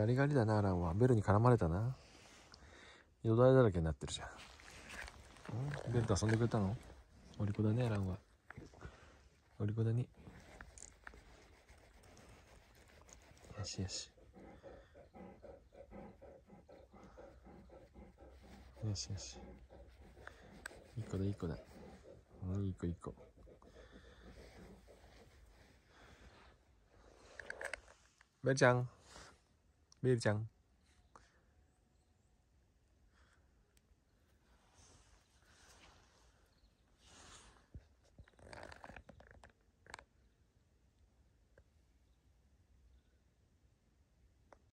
ガリガリだな、アランは。ベルに絡まれたな。よだれだらけになってるじゃん。ん？ベルと遊んでくれたの？お利口だね、アランは。お利口だね。よしよし。よしよし。いい子だ、いい子だ。うん、いい子、いい子。ベルちゃん。ベルちゃん。